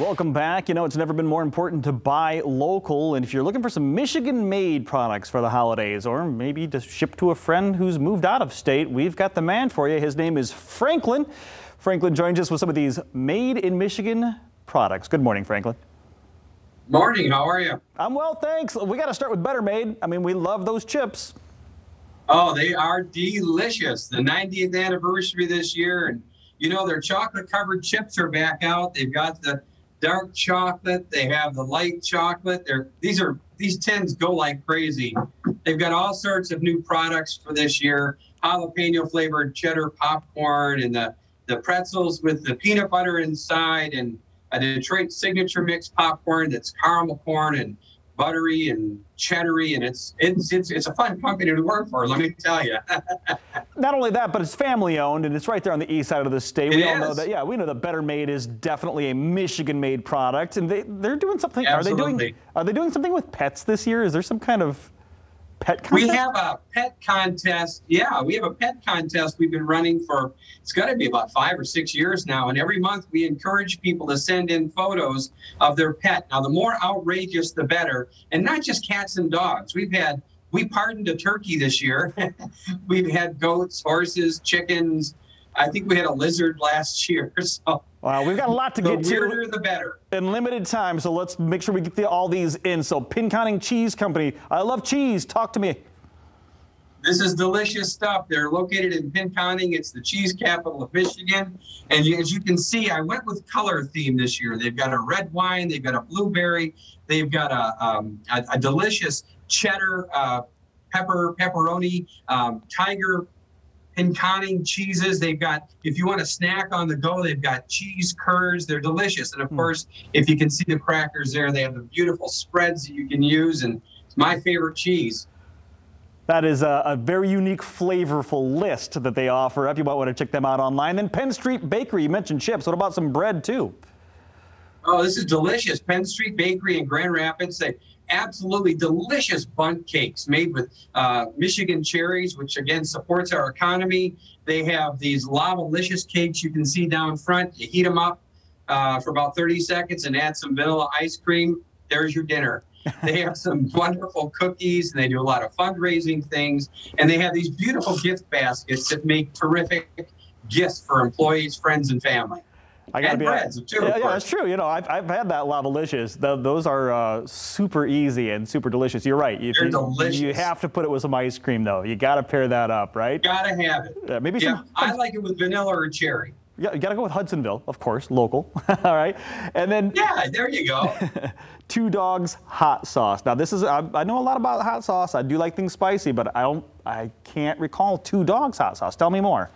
Welcome back. You know, it's never been more important to buy local. And if you're looking for some Michigan made products for the holidays or maybe to ship to a friend who's moved out of state, we've got the man for you. His name is Franklin. Franklin joins us with some of these made in Michigan products. Good morning, Franklin. Morning. How are you? I'm well, thanks. We got to start with Better Made. I mean, we love those chips. Oh, they are delicious. The 90th anniversary this year. And, you know, their chocolate covered chips are back out. They've got the dark chocolate. They have the light chocolate. They're these are these tins go like crazy. They've got all sorts of new products for this year: jalapeno flavored cheddar popcorn and the the pretzels with the peanut butter inside and a Detroit signature mix popcorn that's caramel corn and buttery and cheddary, and it's it's it's it's a fun company to work for. Let me tell you. Not only that, but it's family owned, and it's right there on the east side of the state. It we all know that. Yeah, we know that Better Made is definitely a Michigan made product, and they they're doing something. Are they doing? Are they doing something with pets this year? Is there some kind of pet We have a pet contest. Yeah, we have a pet contest we've been running for, it's got to be about five or six years now. And every month we encourage people to send in photos of their pet. Now, the more outrageous, the better. And not just cats and dogs. We've had, we pardoned a turkey this year. we've had goats, horses, chickens. I think we had a lizard last year. So Wow, we've got a lot to the get to weirder, the better. in limited time, so let's make sure we get the, all these in. So, Pinconning Cheese Company, I love cheese. Talk to me. This is delicious stuff. They're located in Pinconning. It's the cheese capital of Michigan. And as you can see, I went with color theme this year. They've got a red wine, they've got a blueberry, they've got a, um, a, a delicious cheddar, uh, pepper, pepperoni, um, tiger Pinconning cheeses. They've got, if you want to snack on the go, they've got cheese curds. They're delicious. And of course, if you can see the crackers there, they have the beautiful spreads that you can use. And it's my favorite cheese. That is a, a very unique, flavorful list that they offer up. You might want to check them out online. Then Penn Street Bakery, you mentioned chips. What about some bread too? Oh, this is delicious. Penn Street Bakery in Grand Rapids. They absolutely delicious bundt cakes made with uh, Michigan cherries, which again supports our economy. They have these lava-licious cakes you can see down front. You heat them up uh, for about 30 seconds and add some vanilla ice cream. There's your dinner. they have some wonderful cookies and they do a lot of fundraising things. And they have these beautiful gift baskets that make terrific gifts for employees, friends, and family. I gotta And be breads, honest. too, Yeah, yeah, that's true. You know, I've, I've had that Lavalicious. Tho- those are uh, super easy and super delicious. You're right. If They're you, delicious. You have to put it with some ice cream, though. You got to pair that up, right? Gotta have it. Uh, maybe Yeah, some. I like it with vanilla or cherry. Yeah, you got to go with Hudsonville, of course, local. All right, and then Yeah, there you go. Two Dogs hot sauce. Now this is I, I know a lot about hot sauce. I do like things spicy, but I don't. I can't recall Two Dogs hot sauce. Tell me more.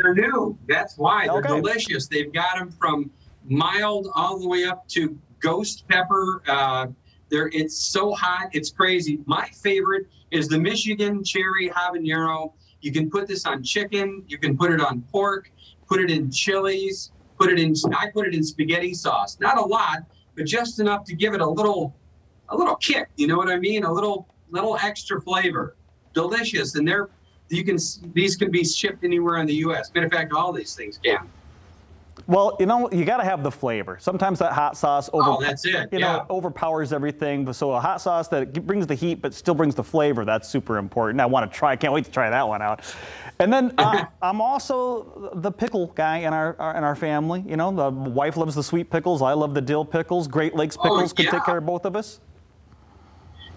They're new. That's why they're Okay. delicious. They've got them from mild all the way up to ghost pepper. Uh, they're it's so hot, it's crazy. My favorite is the Michigan cherry habanero. You can put this on chicken. You can put it on pork. Put it in chilies. Put it in. I put it in spaghetti sauce. Not a lot, but just enough to give it a little, a little kick. You know what I mean? A little, little extra flavor. Delicious, and they're you can these can be shipped anywhere in the U.S. Matter of fact, all these things can. Well, you know, you got to have the flavor. Sometimes that hot sauce over, Oh, that's it, You know, yeah. it overpowers everything. So a hot sauce that brings the heat but still brings the flavor. That's super important. I want to try. I can't wait to try that one out. And then uh, I'm also the pickle guy in our, our in our family. You know, the wife loves the sweet pickles. I love the dill pickles. Great Lakes Oh, pickles can yeah. take care of both of us.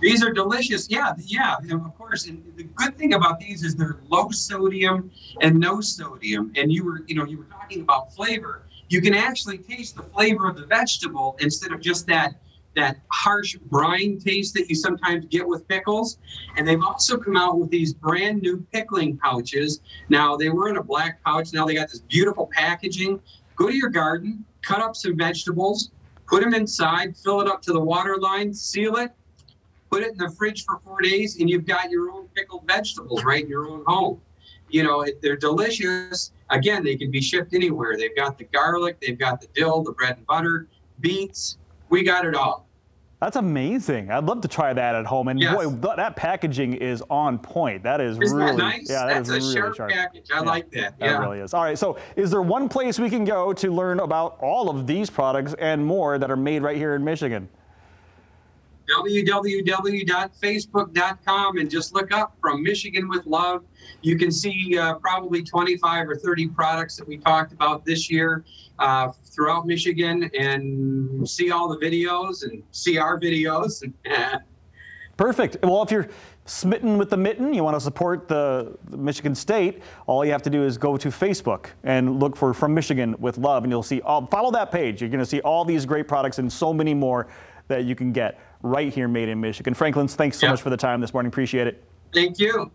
These are delicious. Yeah, yeah, of course. And the good thing about these is they're low sodium and no sodium. And you were, you know, you were talking about flavor. You can actually taste the flavor of the vegetable instead of just that that harsh brine taste that you sometimes get with pickles. And they've also come out with these brand new pickling pouches. Now they were in a black pouch. Now they got this beautiful packaging. Go to your garden, cut up some vegetables, put them inside, fill it up to the water line, seal it, put it in the fridge for four days, and you've got your own pickled vegetables right in your own home. You know, it, they're delicious. Again, they can be shipped anywhere. They've got the garlic, they've got the dill, the bread and butter, beets. We got it all. That's amazing. I'd love to try that at home. And Yes. boy, th- that packaging is on point. That is Isn't really that nice? yeah, that That's is a really sharp, sharp. package. I Yeah, like that. That really is. All right. So, is there one place we can go to learn about all of these products and more that are made right here in Michigan? www.facebook.com and just look up from Michigan with Love. You can see uh, probably 25 or 30 products that we talked about this year uh, throughout Michigan and see all the videos and see our videos. Perfect. Well, if you're smitten with the mitten, you want to support the, the Michigan State, all you have to do is go to Facebook and look for From Michigan with Love, and you'll see all, follow that page. You're going to see all these great products and so many more that you can get right here made in Michigan. Franklin, thanks so Yeah. much for the time this morning. Appreciate it. Thank you.